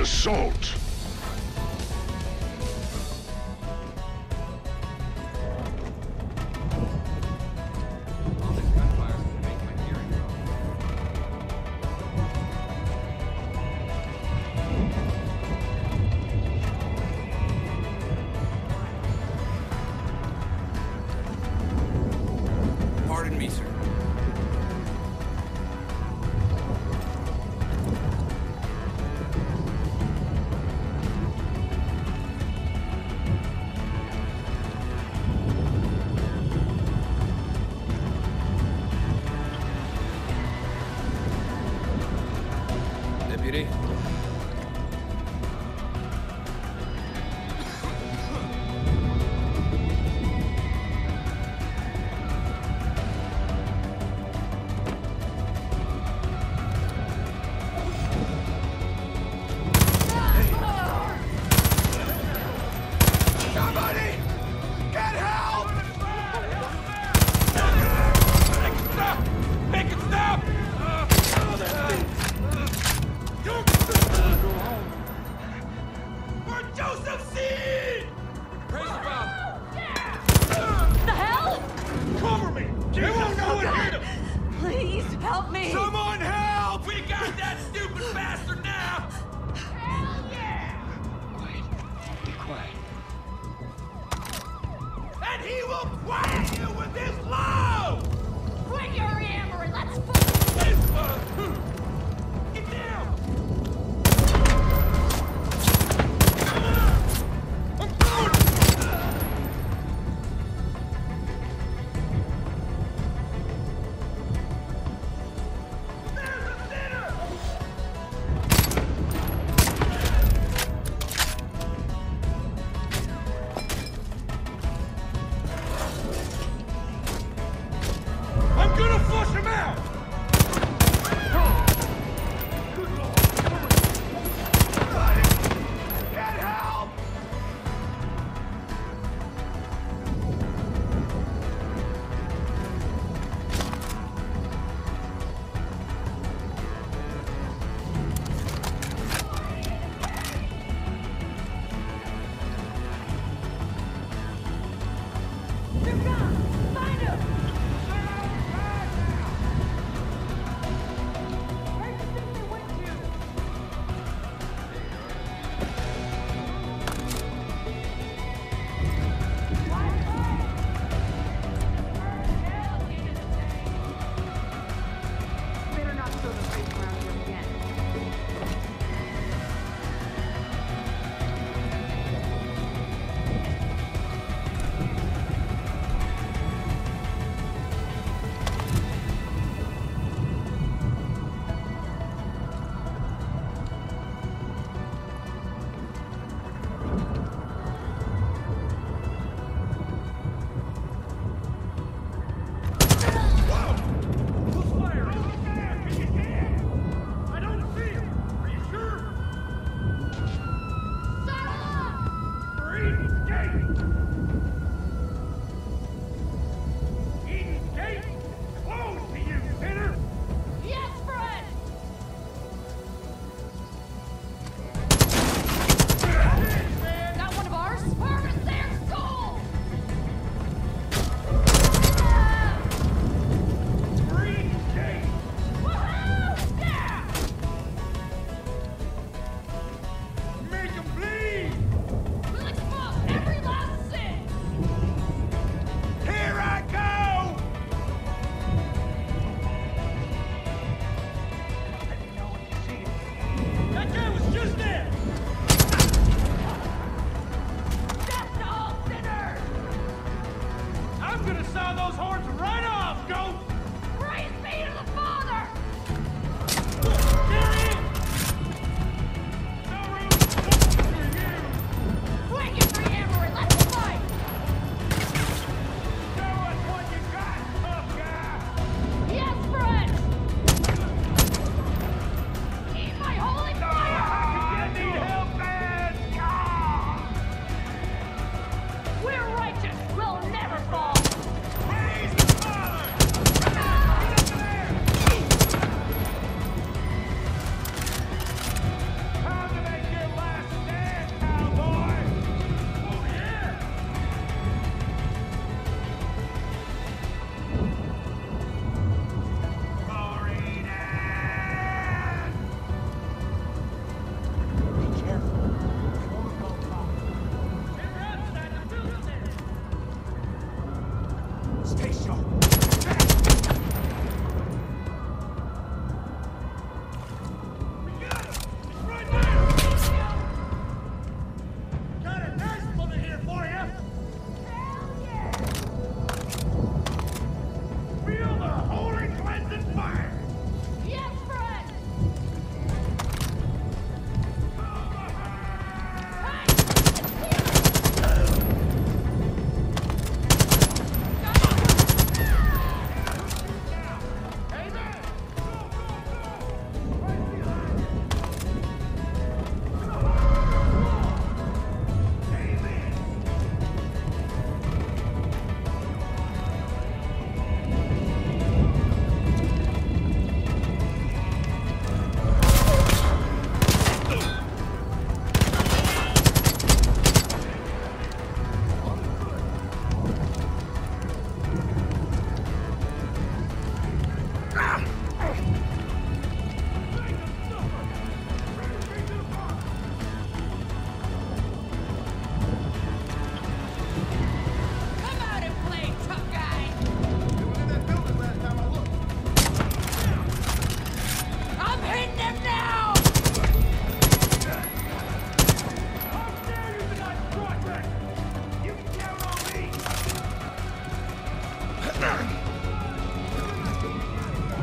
assault.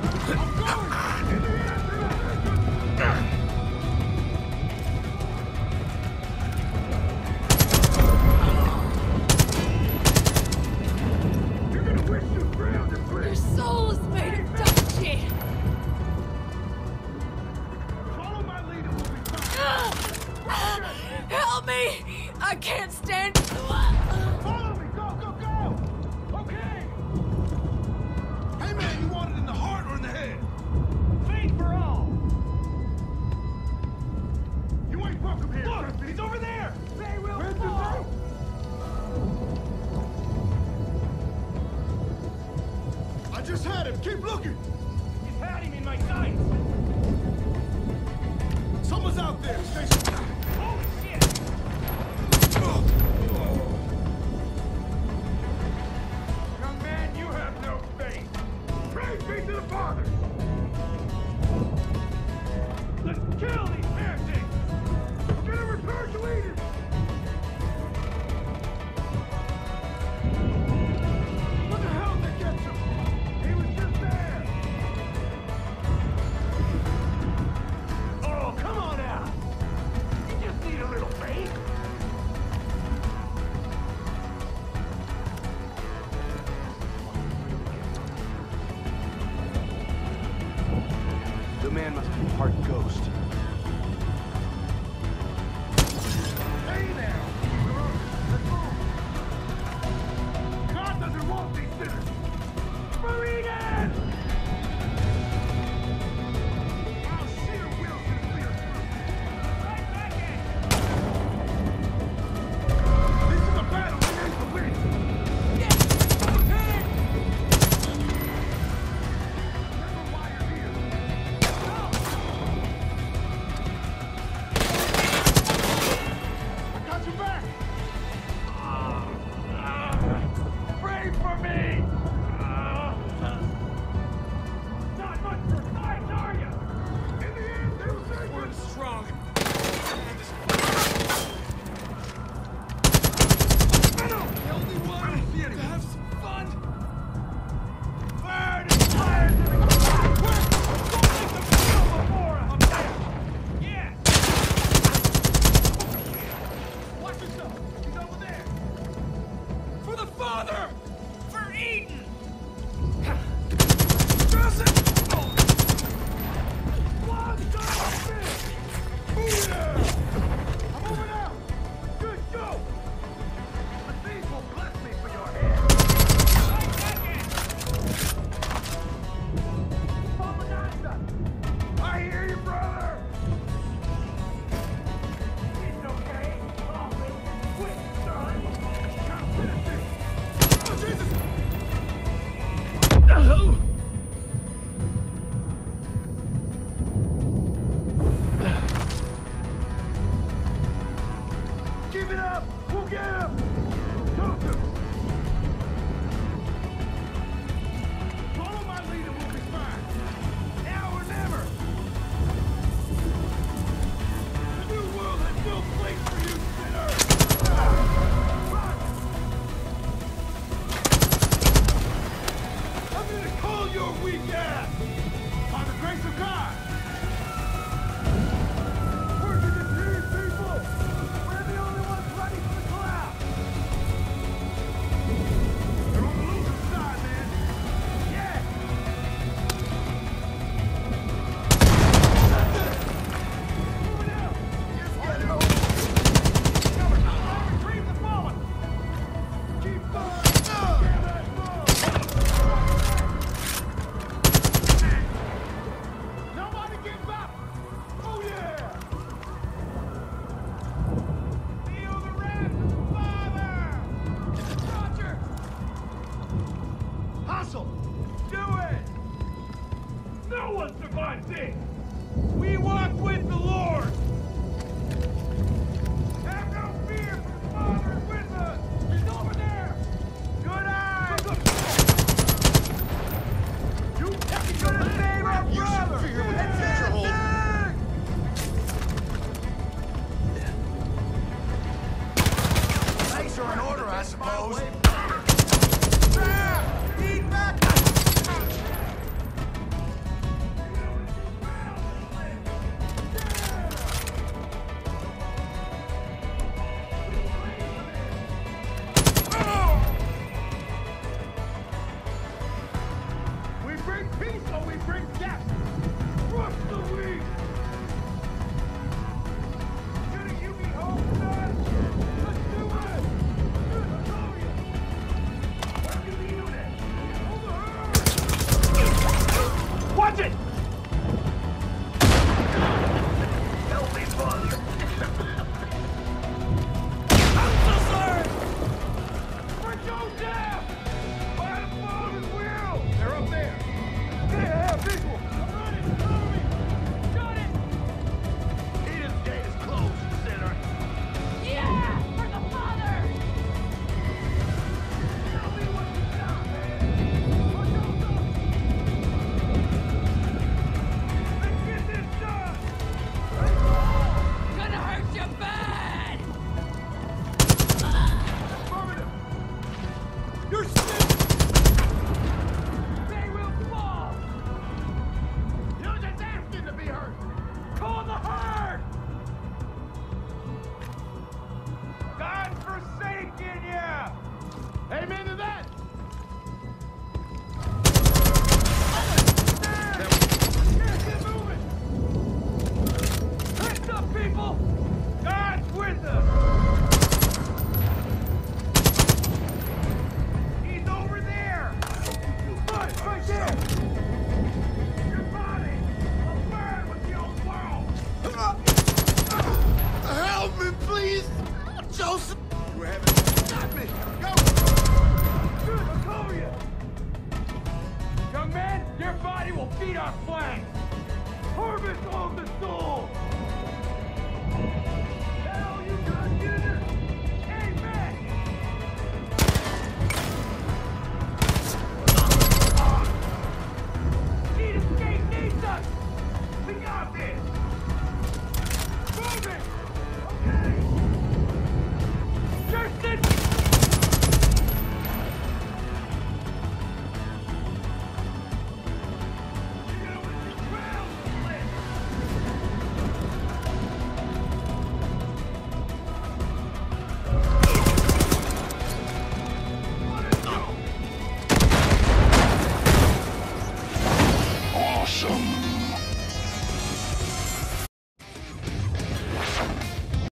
Oh, part ghost. yeah! By the grace of God! People! We're the only ones ready for the! You're on the side, man! Yeah! It! Out! Cover! The! Keep going!